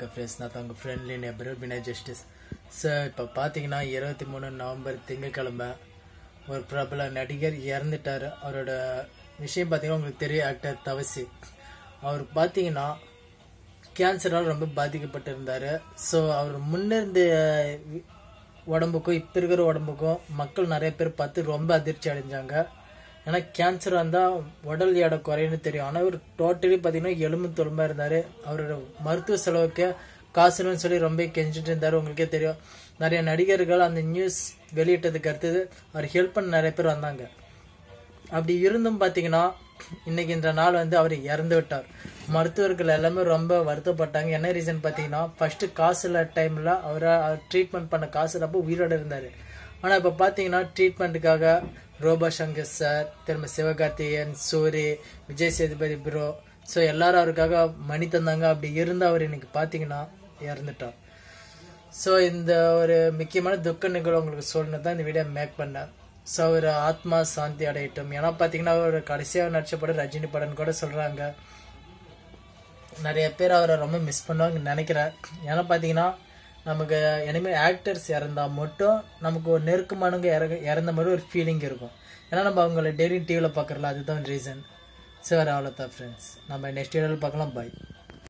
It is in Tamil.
வணக்கம் ஃப்ரெண்ட்ஸ் நான் உங்கள் friendly neighbour Vinay justice sir இப்போ பார்த்தீங்கன்னா இருபத்தி மூணு நவம்பர் திங்கக்கிழமை ஒரு பிரபல நடிகர் இறந்துட்டார். அவரோட விஷயம் பார்த்தீங்கன்னா உங்களுக்கு தெரியும் ஆக்டர் தவசி. அவர் பார்த்தீங்கன்னா கேன்சரால் ரொம்ப பாதிக்கப்பட்டிருந்தார். ஸோ அவர் முன்னிருந்த உடம்புக்கும் இப்போ இருக்கிற உடம்புக்கும் மக்கள் நிறைய பேர் பார்த்து ரொம்ப அதிர்ச்சி அடைஞ்சாங்க. ஏன்னா கேன்சர் வந்தால் உடல் எடை குறையுன்னு தெரியும். ஆனால் இவர் டோட்டலி பார்த்தீங்கன்னா எலும்பு தொலும்பாக இருந்தார். அவரோட மருத்துவ செலவுக்கு காசுன்னு சொல்லி ரொம்ப கெஞ்சிட்டு இருந்தார். உங்களுக்கே தெரியும். நிறைய நடிகர்கள் அந்த நியூஸ் வெளியிட்டதுக்கு அடுத்தது அவர் ஹெல்ப் பண்ண நிறைய பேர் வந்தாங்க. அப்படி இருந்தும் பார்த்தீங்கன்னா இன்னைக்கு இந்த நாள் வந்து அவர் இறந்து விட்டார். மருத்துவர்கள் எல்லாமே ரொம்ப வருத்தப்பட்டாங்க. என்ன ரீசன் பார்த்தீங்கன்னா ஃபர்ஸ்ட் காசு இல்லாத டைமில் அவரை ட்ரீட்மெண்ட் பண்ண காசு இல்லாமல் உயிரோட இருந்தார். ஆனால் இப்போ பார்த்தீங்கன்னா ட்ரீட்மெண்ட்டுக்காக ரோபா சங்கர் சார் திரும்ப சிவகார்த்திகேயன் சூரி விஜய் சேதுபதி ப்ரோ ஸோ எல்லாரும் அவருக்காக மணி தந்தாங்க. அப்படி இருந்து அவர் இன்னைக்கு பார்த்தீங்கன்னா இறந்துட்டார். ஸோ இந்த ஒரு முக்கியமான துக்க நிகழ்வு உங்களுக்கு சொல்லணும் தான் இந்த வீடியோ மேக் பண்ணேன். ஸோ அவர் ஆத்மா சாந்தி அடையட்டும். ஏன்னா பார்த்தீங்கன்னா அவர் கடைசியாக நடிச்ச படம் ரஜினி படம் கூட சொல்கிறாங்க நிறைய பேர் அவரை ரொம்ப மிஸ் பண்ணுவாங்க நினைக்கிறேன். ஏன்னா பார்த்தீங்கன்னா நமக்கு இனிமேல் ஆக்டர்ஸ் இறந்தால் மட்டும் நமக்கு ஒரு நெருக்கமானவங்க இறங்க இறந்த மாதிரி ஒரு ஃபீலிங் இருக்கும். ஏன்னா நம்ம அவங்கள டெய்லி டிவியில் பார்க்குறல அதுதான் ரீசன் சார் அவ்வளோதான் ஃப்ரெண்ட்ஸ் நம்ம நெக்ஸ்ட் வீடியோவில் பார்க்கலாம். பாய்